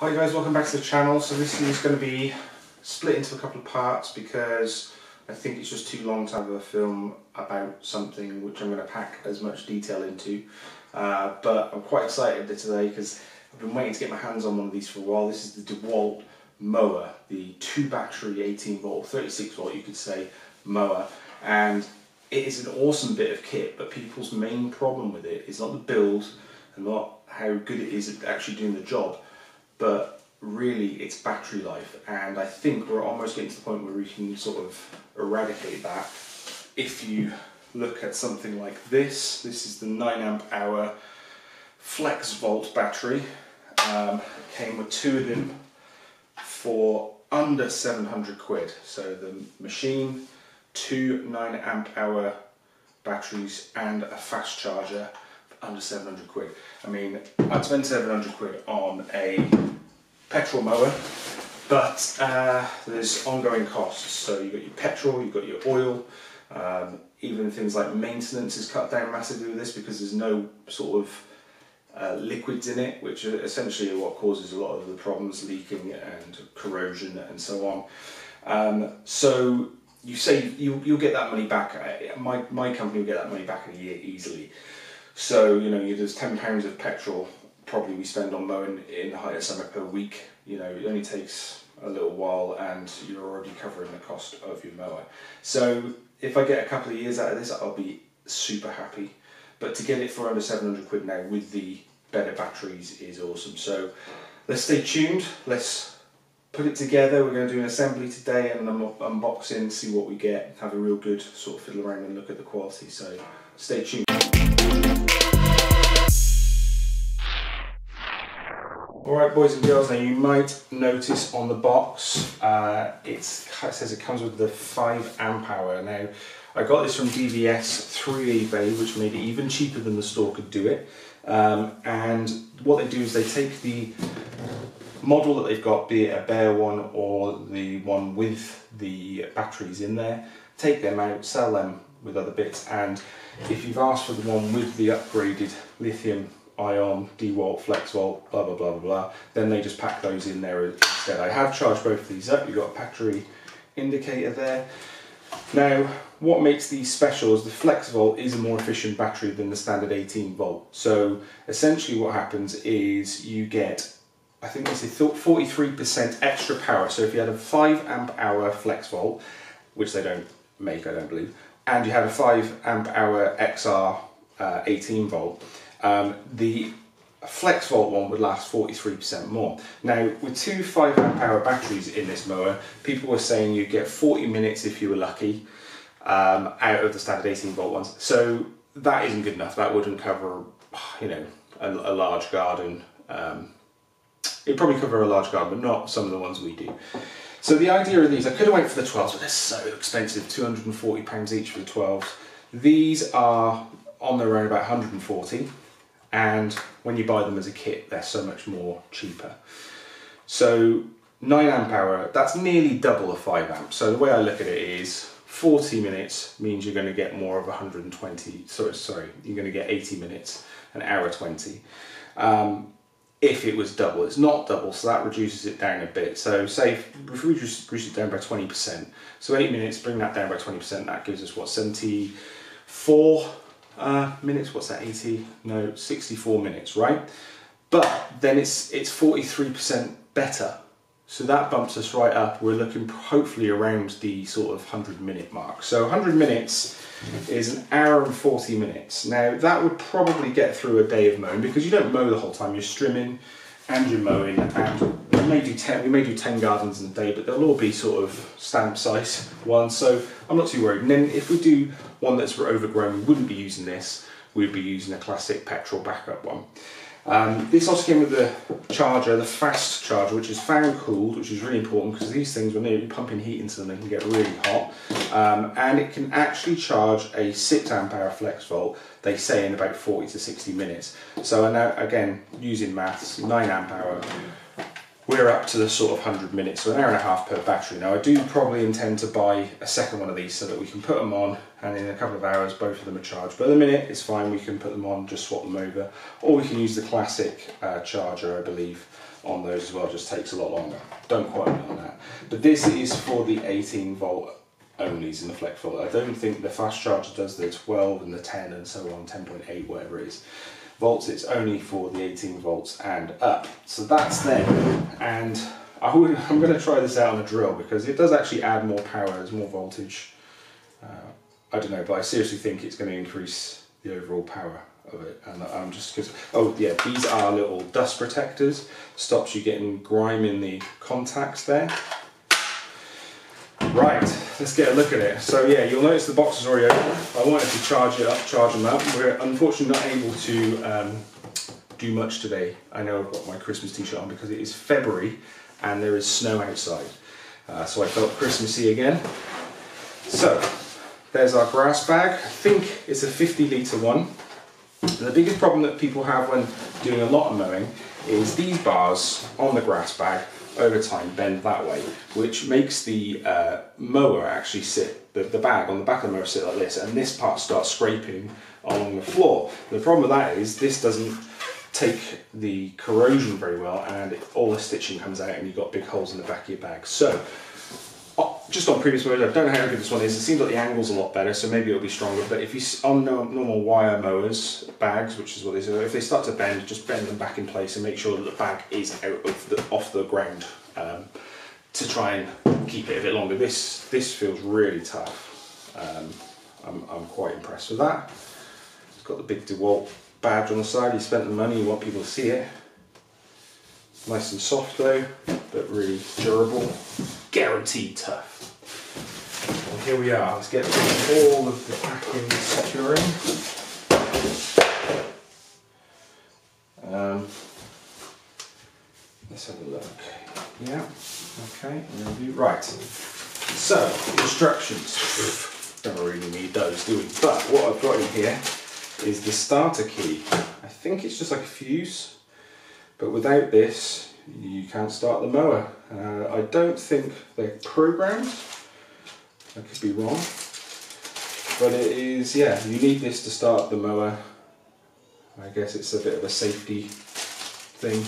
Hi guys, welcome back to the channel. So this is going to be split into a couple of parts because I think it's just too long to have a film about something which I'm going to pack as much detail into. Uh, but I'm quite excited today because I've been waiting to get my hands on one of these for a while. This is the DeWalt mower, the two battery 18 volt, 36 volt you could say mower. And it is an awesome bit of kit, but people's main problem with it is not the build and not how good it is at actually doing the job, but really its battery life. And I think we're almost getting to the point where we can sort of eradicate that if you look at something like this. This is the 9 amp hour flex volt battery. Um, came with two of them for under 700 quid. So the machine, two 9 amp hour batteries and a fast charger under 700 quid. I mean, I'd spend 700 quid on a petrol mower, but uh, there's ongoing costs. So you've got your petrol, you've got your oil, um, even things like maintenance is cut down massively with this because there's no sort of uh, liquids in it, which are essentially what causes a lot of the problems, leaking and corrosion and so on. Um, so you save, you, you'll get that money back. My, my company will get that money back in a year easily. So, you know, there's £10 of petrol probably we spend on mowing in of summer per week. You know, it only takes a little while and you're already covering the cost of your mower. So if I get a couple of years out of this, I'll be super happy. But to get it for under 700 quid now with the better batteries is awesome. So let's stay tuned. Let's put it together. We're going to do an assembly today and an unboxing, see what we get, have a real good sort of fiddle around and look at the quality. So stay tuned. Alright boys and girls, now you might notice on the box uh, it says it comes with the 5 amp hour. Now I got this from DVS through eBay which made it even cheaper than the store could do it. Um, and what they do is they take the model that they've got, be it a bare one or the one with the batteries in there, take them out, sell them with other bits and if you've asked for the one with the upgraded lithium ion, DeWalt, FlexVolt, blah, blah, blah, blah, blah. Then they just pack those in there instead. I have charged both of these up. You've got a battery indicator there. Now, what makes these special is the FlexVolt is a more efficient battery than the standard 18 volt. So essentially what happens is you get, I think say 43% extra power. So if you had a 5 amp hour FlexVolt, which they don't make, I don't believe, and you had a 5 amp hour XR uh, 18 volt, um, the FlexVolt one would last 43% more. Now, with two 5 amp hour batteries in this mower, people were saying you get 40 minutes if you were lucky um, out of the standard 18 volt ones. So that isn't good enough. That wouldn't cover, you know, a, a large garden. Um, it'd probably cover a large garden, but not some of the ones we do. So the idea of these, I could have went for the 12s, but they're so expensive, £240 each for the 12s. These are on their own about 140 and when you buy them as a kit they're so much more cheaper. So 9 amp hour, that's nearly double a 5 amp. So the way I look at it is 40 minutes means you're going to get more of 120, sorry, sorry you're going to get 80 minutes, an hour 20. Um, if it was double, it's not double, so that reduces it down a bit. So say if we reduce, reduce it down by 20%, so 8 minutes, bring that down by 20%, that gives us what, 74 uh, minutes, what's that, 80? No, 64 minutes, right? But then it's it's 43% better. So that bumps us right up. We're looking hopefully around the sort of 100 minute mark. So 100 minutes is an hour and 40 minutes. Now that would probably get through a day of mowing because you don't mow the whole time. You're strimming and you're mowing and we may do 10, we may do 10 gardens in a day, but they'll all be sort of stamp size ones. So I'm not too worried. And then if we do one that's overgrown, we wouldn't be using this. We'd be using a classic petrol backup one. Um, this also came with the charger, the fast charger, which is fan cooled, which is really important because these things, when you're pumping heat into them, they can get really hot. Um, and it can actually charge a 6 amp hour flex volt, they say in about 40 to 60 minutes. So now, again, using maths, 9 amp hour, we're up to the sort of 100 minutes, so an hour and a half per battery. Now I do probably intend to buy a second one of these so that we can put them on and in a couple of hours both of them are charged. But at the minute it's fine, we can put them on, just swap them over. Or we can use the classic uh, charger, I believe. on those as well, just takes a lot longer. Don't quote me on that. But this is for the 18 volt onlys in the flex I don't think the fast charger does the 12 and the 10 and so on, 10.8, whatever it is. Volts, it's only for the 18 volts and up. So that's them. And I I'm going to try this out on a drill because it does actually add more power, there's more voltage. Uh, I don't know, but I seriously think it's going to increase the overall power of it. And I'm just because, oh yeah, these are little dust protectors, stops you getting grime in the contacts there. Right, let's get a look at it. So yeah, you'll notice the box is already open. I wanted to charge it up, charge them up. We're unfortunately not able to um, do much today. I know I've got my Christmas t-shirt on because it is February and there is snow outside. Uh, so I felt Christmassy again. So, there's our grass bag. I think it's a 50 litre one. And the biggest problem that people have when doing a lot of mowing is these bars on the grass bag over time bend that way, which makes the uh, mower actually sit, the, the bag on the back of the mower sit like this, and this part starts scraping along the floor. The problem with that is this doesn't take the corrosion very well and all the stitching comes out and you've got big holes in the back of your bag. So, just on previous mowers, I don't know how good this one is, it seems like the angle's a lot better, so maybe it'll be stronger, but if you, on normal wire mowers, bags, which is what they say, if they start to bend, just bend them back in place and make sure that the bag is out of the, off the ground um, to try and keep it a bit longer. This, this feels really tough. Um, I'm, I'm quite impressed with that. It's got the big DeWalt badge on the side, you spent the money, you want people to see it. Nice and soft though, but really durable. Guaranteed tough. And here we are, let's get all of the packing securing. Um, let's have a look. Yeah, okay, right. So, instructions. Don't really need those, do we? But what I've got in here is the starter key. I think it's just like a fuse, but without this, you can't start the mower. Uh, I don't think they're programmed. I could be wrong. But it is, yeah, you need this to start the mower. I guess it's a bit of a safety thing.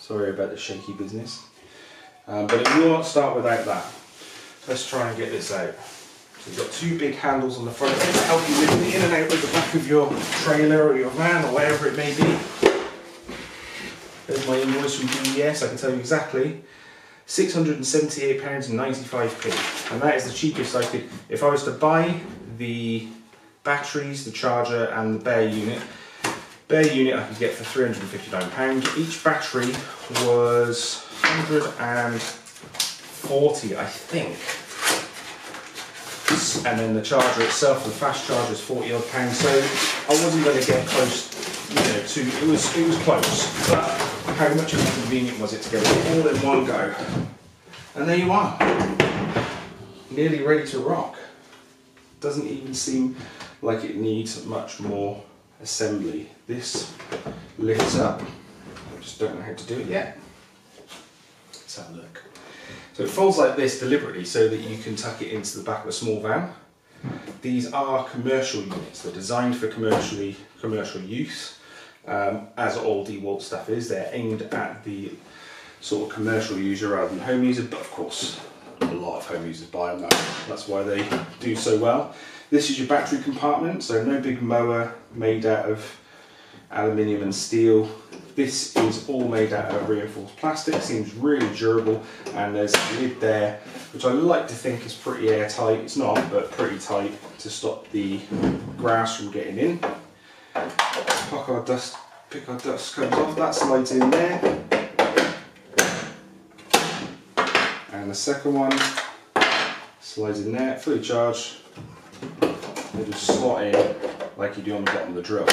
Sorry about the shaky business. Um, but it will not start without that. Let's try and get this out. So you've got two big handles on the front to help you with the in and out of the back of your trailer or your van or wherever it may be. My invoice from DVS, I can tell you exactly. £678.95p and that is the cheapest I could, if I was to buy the batteries, the charger and the bare unit, bare unit I could get for £359. Each battery was 140 I think and then the charger itself, the fast charger is 40 odd pounds, so I wasn't going to get close, you know, to, it was, it was close, but how much a convenient was it to get it all in one go? And there you are, nearly ready to rock. Doesn't even seem like it needs much more assembly. This lifts up, I just don't know how to do it yet. Let's have a look. So it folds like this deliberately so that you can tuck it into the back of a small van. These are commercial units, they're designed for commercially commercial use, um, as all DeWalt stuff is. They're aimed at the sort of commercial user rather than home user, but of course a lot of home users buy them, that, that's why they do so well. This is your battery compartment, so no big mower made out of aluminium and steel this is all made out of reinforced plastic, seems really durable, and there's a lid there, which I like to think is pretty airtight. It's not, but pretty tight to stop the grass from getting in. Pick our dust, pick our dust comes off, that slides in there. And the second one slides in there, fully charged. They just slot in like you do on the bottom of the drill,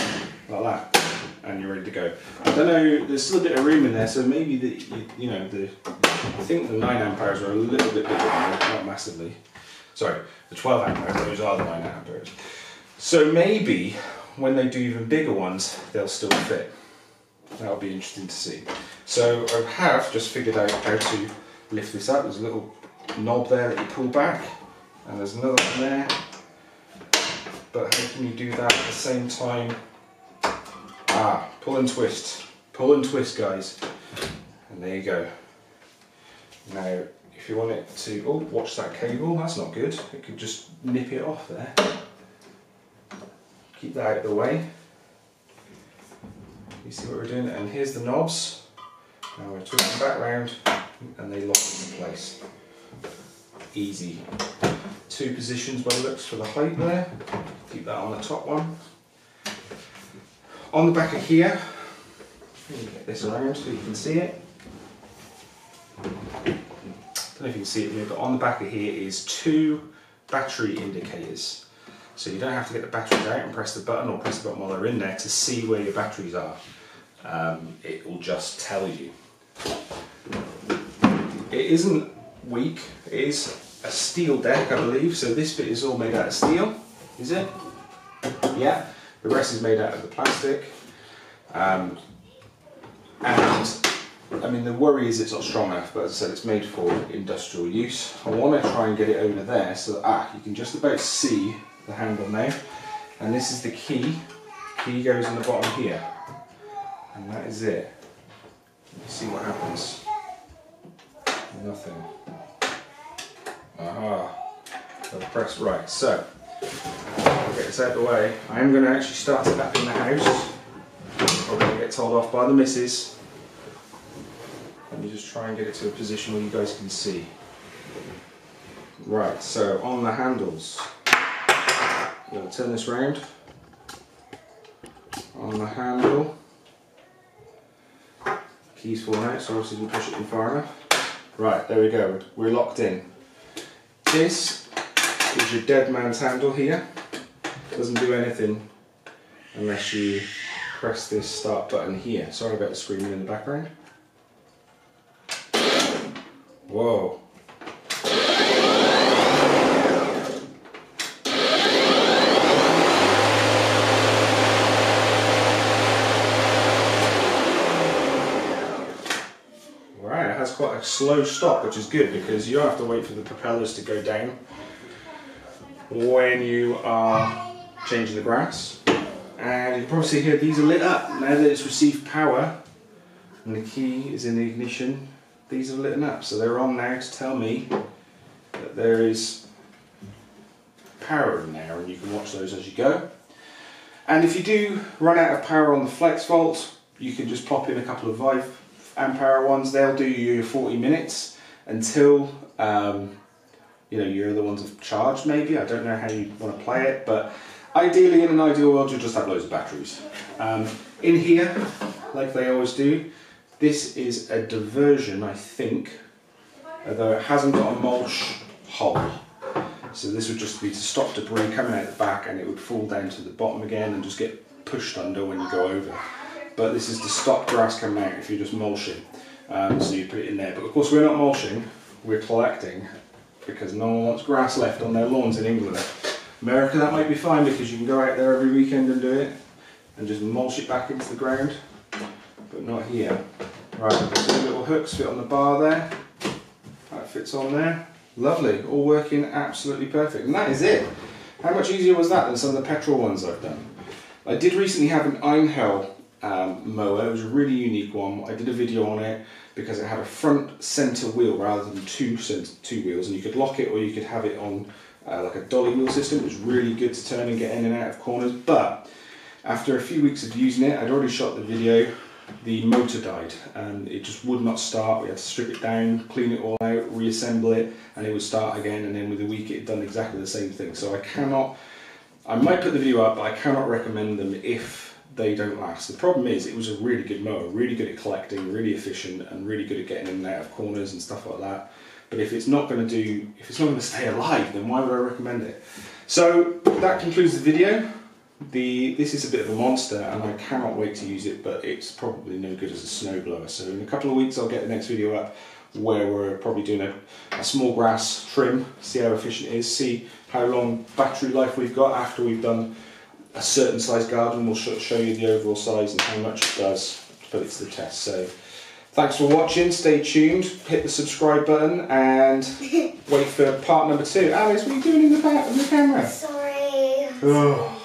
like that and you're ready to go. I don't know, there's still a bit of room in there, so maybe the, you, you know, the, I think the 9 amperes are a little bit bigger, not massively. Sorry, the 12 amperes, those are the 9 amperes. So maybe when they do even bigger ones, they'll still fit. That'll be interesting to see. So I have just figured out how to lift this up. There's a little knob there that you pull back, and there's another one there. But how can you do that at the same time Ah, pull and twist. Pull and twist, guys. And there you go. Now, if you want it to, oh, watch that cable, that's not good. It could just nip it off there. Keep that out of the way. You see what we're doing? And here's the knobs. Now we're twisting back round and they lock into place. Easy. Two positions by the looks for the height there. Keep that on the top one. On the back of here, get this around so you can see it. I Don't know if you can see it here, but on the back of here is two battery indicators. So you don't have to get the batteries out and press the button or press the button while they're in there to see where your batteries are. Um, it will just tell you. It isn't weak, it is a steel deck I believe, so this bit is all made out of steel, is it? Yeah, the rest is made out of the plastic. Um, and I mean the worry is it's not strong enough, but as I said it's made for industrial use. I want to try and get it over there so that, ah, you can just about see the handle now. And this is the key. Key goes in the bottom here. And that is it. Let's see what happens. Nothing. Aha. So press right. So, I'll get this out of the way. I am going to actually start it in the house. I'm going to get told off by the missus. Let me just try and get it to a position where you guys can see. Right, so on the handles, I'm going to turn this round. On the handle, keys falling out, so obviously we push it in far enough. Right, there we go, we're locked in. This is your dead man's handle here. Doesn't do anything unless you press this start button here. Sorry about the screaming in the background. Whoa. Right, it has quite a slow stop, which is good because you don't have to wait for the propellers to go down when you are changing the grass. And you can probably see here, these are lit up. Now that it's received power and the key is in the ignition, these are lit up. So they're on now to tell me that there is power in there and you can watch those as you go. And if you do run out of power on the FlexVolt, you can just pop in a couple of 5 amp hour ones. They'll do you 40 minutes until um, you know you're the ones of charge maybe. I don't know how you want to play it, but ideally in an ideal world you'll just have loads of batteries. Um, in here, like they always do, this is a diversion I think, although it hasn't got a mulch hole. So this would just be to stop debris coming out the back and it would fall down to the bottom again and just get pushed under when you go over. But this is to stop grass coming out if you're just mulching. Um, so you put it in there. But of course we're not mulching, we're collecting because no one wants grass left on their lawns in England. America that might be fine because you can go out there every weekend and do it and just mulch it back into the ground, but not here. Right, so little hooks fit on the bar there, that fits on there. Lovely, all working absolutely perfect. And that is it. How much easier was that than some of the petrol ones I've done? I did recently have an Einhell um, mower. It was a really unique one. I did a video on it because it had a front center wheel rather than two two wheels, and you could lock it or you could have it on uh, like a dolly wheel system. It was really good to turn and get in and out of corners. But after a few weeks of using it, I'd already shot the video. The motor died and it just would not start. We had to strip it down, clean it all out, reassemble it, and it would start again. And then with a week, it had done exactly the same thing. So I cannot. I might put the video up, but I cannot recommend them if they don't last. The problem is it was a really good mower, really good at collecting, really efficient and really good at getting in and out of corners and stuff like that. But if it's not going to do, if it's not going to stay alive, then why would I recommend it? So that concludes the video. The This is a bit of a monster and I cannot wait to use it, but it's probably no good as a snowblower. So in a couple of weeks I'll get the next video up where we're probably doing a, a small grass trim, see how efficient it is, see how long battery life we've got after we've done a certain size garden. We'll sh show you the overall size and how much it does to put it to the test. So thanks for watching, stay tuned, hit the subscribe button and wait for part number two. Alice, what are you doing in the back of the camera? Sorry. Oh.